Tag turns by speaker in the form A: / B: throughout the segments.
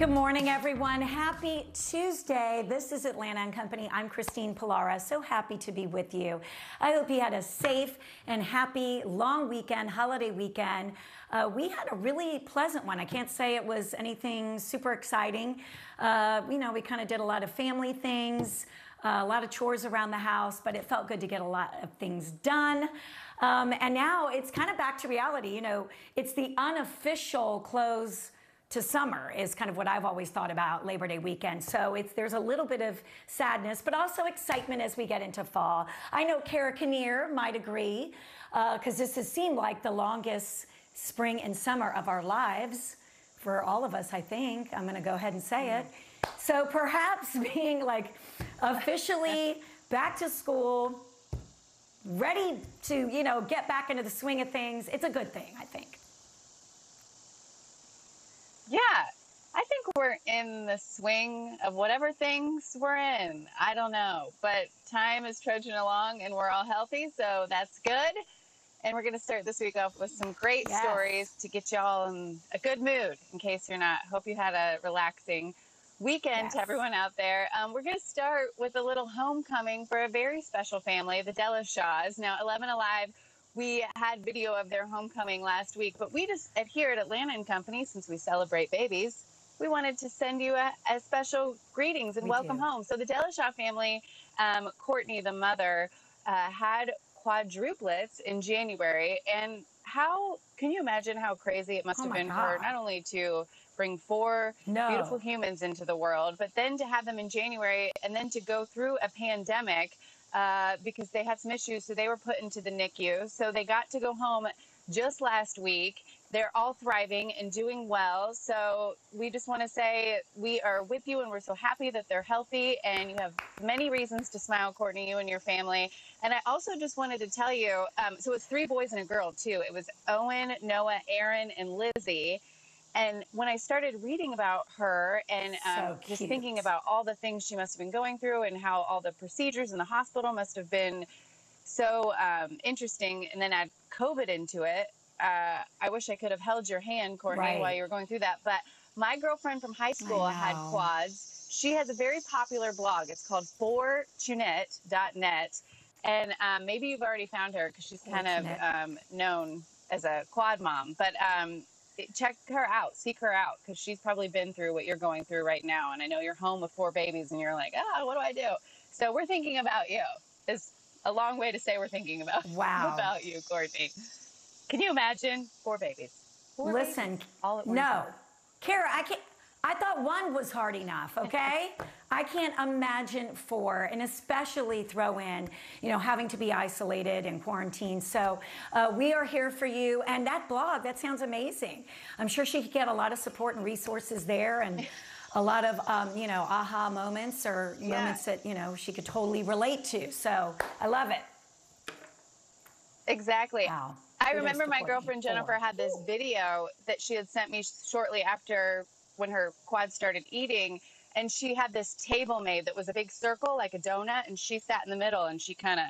A: Good morning, everyone. Happy Tuesday. This is Atlanta and Company. I'm Christine Pullara. So happy to be with you. I hope you had a safe and happy long weekend, holiday weekend. Uh, we had a really pleasant one. I can't say it was anything super exciting. Uh, you know, we kind of did a lot of family things, uh, a lot of chores around the house, but it felt good to get a lot of things done. Um, and now it's kind of back to reality. You know, it's the unofficial close to summer is kind of what I've always thought about Labor Day weekend. So it's there's a little bit of sadness, but also excitement as we get into fall. I know Kara Kinnear might agree because uh, this has seemed like the longest spring and summer of our lives for all of us. I think I'm going to go ahead and say it. So perhaps being like officially back to school, ready to you know get back into the swing of things, it's a good thing. I think.
B: Yeah, I think we're in the swing of whatever things we're in. I don't know, but time is trudging along and we're all healthy, so that's good. And we're going to start this week off with some great yes. stories to get y'all in a good mood in case you're not. Hope you had a relaxing weekend yes. to everyone out there. Um, we're going to start with a little homecoming for a very special family, the Deleshaws. Now, 11 Alive we had video of their homecoming last week, but we just at here at Atlanta and Company, since we celebrate babies, we wanted to send you a, a special greetings and we welcome do. home. So the Deleshaw family, um, Courtney, the mother, uh, had quadruplets in January, and how can you imagine how crazy it must oh have been God. for not only to bring four no. beautiful humans into the world, but then to have them in January and then to go through a pandemic uh, because they had some issues. So they were put into the NICU. So they got to go home just last week. They're all thriving and doing well. So we just want to say we are with you and we're so happy that they're healthy and you have many reasons to smile, Courtney, you and your family. And I also just wanted to tell you um, so it's three boys and a girl, too. It was Owen, Noah, Aaron, and Lizzie. And when I started reading about her and um, so just thinking about all the things she must have been going through and how all the procedures in the hospital must have been so um, interesting, and then add COVID into it, uh, I wish I could have held your hand, Courtney, right. while you were going through that. But my girlfriend from high school had quads. She has a very popular blog. It's called 4tunette.net. And um, maybe you've already found her because she's kind of um, known as a quad mom. But um, check her out, seek her out, because she's probably been through what you're going through right now. And I know you're home with four babies, and you're like, ah, what do I do? So we're thinking about you. Is a long way to say we're thinking about wow about you, Courtney. Can you imagine four babies? Four
A: Listen, babies all at once. No, Kara, I can't. I thought one was hard enough, okay? I can't imagine four, and especially throw in, you know, having to be isolated and quarantined. So uh, we are here for you. And that blog, that sounds amazing. I'm sure she could get a lot of support and resources there and a lot of, um, you know, aha moments or yeah. moments that, you know, she could totally relate to. So I love it.
B: Exactly. Wow. I remember my girlfriend Jennifer had this video that she had sent me shortly after when her quad started eating and she had this table made that was a big circle like a donut and she sat in the middle and she kind of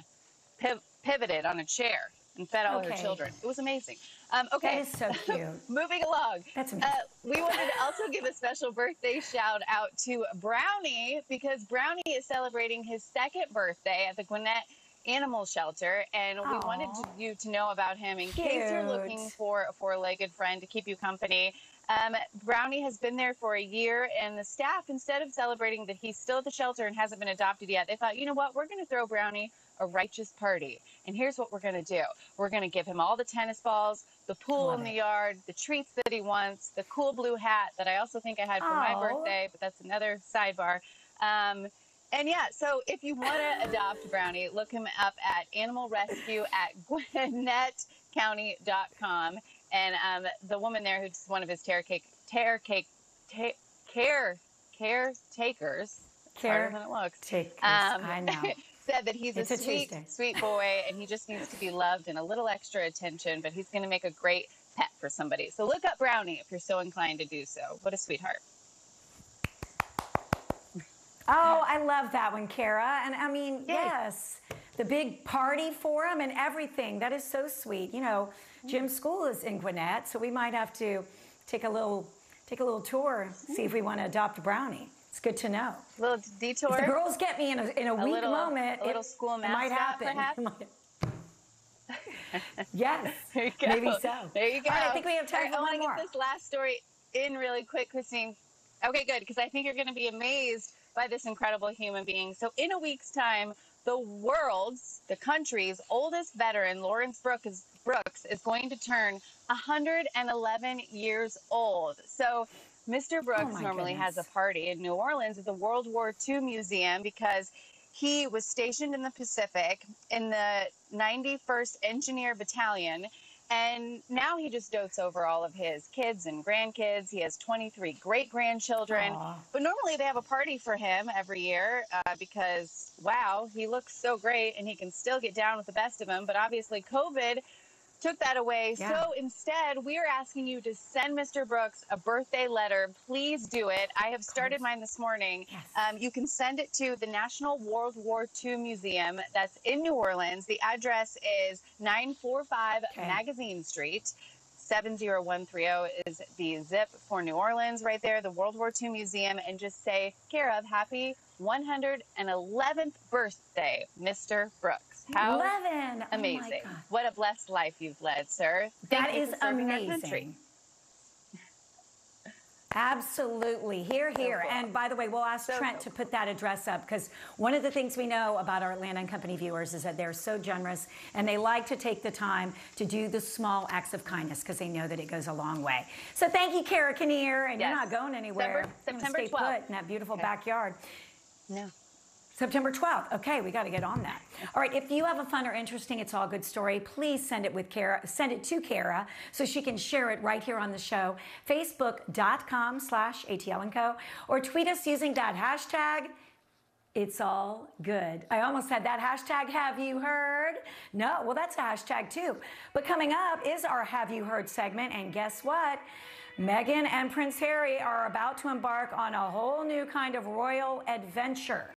B: piv- pivoted on a chair and fed all okay. her children. It was amazing. Um, okay
A: that is so cute.
B: moving along.
A: That's amazing. Uh,
B: we wanted to also give a special birthday shout out to brownie because brownie is celebrating his second birthday at the gwinnett animal shelter and we Aww. wanted to, you to know about him in Cute. case you're looking for a four-legged friend to keep you company um, Brownie has been there for a year, and the staff, instead of celebrating that he's still at the shelter and hasn't been adopted yet, they thought, you know what, we're going to throw Brownie a righteous party. And here's what we're going to do we're going to give him all the tennis balls, the pool Love in the yard, the treats that he wants, the cool blue hat that I also think I had for my birthday, but that's another sidebar. Um, and yeah, so if you want to adopt Brownie, look him up at Animal Rescue at GwinnettCounty.com. And um, the woman there, who's one of his terror cake, terror cake, ta- care caretakers,
A: care
B: than it looks.
A: Takers, um,
B: I know. said that he's a, a sweet, sweet boy, and he just needs to be loved and a little extra attention. But he's going to make a great pet for somebody. So look up Brownie if you're so inclined to do so. What a sweetheart.
A: Oh, I love that one, Kara. And I mean, Yay. yes, the big party for him and everything. That is so sweet. You know, Jim's mm-hmm. school is in Gwinnett, so we might have to take a little take a little tour, mm-hmm. see if we want to adopt a brownie. It's good to know.
B: A little detour.
A: If the girls get me in a, in a, weak
B: little-
A: moment,
B: a little
A: it,
B: school
A: it might happen.
B: perhaps?
A: Yes,
B: There you go.
A: maybe so.
B: There you go.
A: Right, I think we have time
B: right,
A: for
B: I
A: one
B: want to get this last story in really quick, Christine. Okay, good, because I think you're going to be amazed by this incredible human being. So, in a week's time, the world's, the country's oldest veteran, Lawrence Brooks, is, Brooks, is going to turn 111 years old. So, Mr. Oh Brooks
A: Oh
B: normally has a party in New Orleans at the World War II Museum because he was stationed in the Pacific in the 91st Engineer Battalion. And now he just dotes over all of his kids and grandkids. He has 23 great grandchildren. But normally they have a party for him every year uh, because, wow, he looks so great and he can still get down with the best of them. But obviously, COVID took that away.
A: Yeah.
B: So instead, we are asking you to send Mr. Brooks a birthday letter. Please do it. I have started mine this morning.
A: Yes.
B: Um, you can send it to the National World War II Museum that's in New Orleans. The address is 945
A: Okay.
B: Magazine Street. 70130 is the zip for New Orleans right there, the World War II Museum, and just say, care of, happy 111th birthday, Mr. Brooks. How
A: 11.
B: amazing.
A: Oh my God.
B: what a blessed life you've led, sir. Thank
A: That is
B: for serving our country.
A: amazing. Absolutely. Here, here.
B: cool.
A: And by the way, we'll ask
B: So
A: Trent
B: cool.
A: to put that address up because one of the things we know about our Atlanta and Company viewers is that they're so generous and they like to take the time to do the small acts of kindness because they know that it goes a long way. So thank you, Kara Kinnear. And you're not going anywhere.
B: September- September
A: stay
B: 12th.
A: put in that beautiful
B: Okay.
A: backyard.
B: No.
A: September 12th. Okay, we got to get on that. All right, if you have a fun or interesting It's All Good story, please send it with Kara, send it to Kara so she can share it right here on the show. Facebook.com slash ATL Co. Or tweet us using that hashtag. It's all good. I almost said that hashtag, have you heard? No, well, that's a hashtag too. But coming up is our Have You Heard segment. And guess what? Meghan and Prince Harry are about to embark on a whole new kind of royal adventure.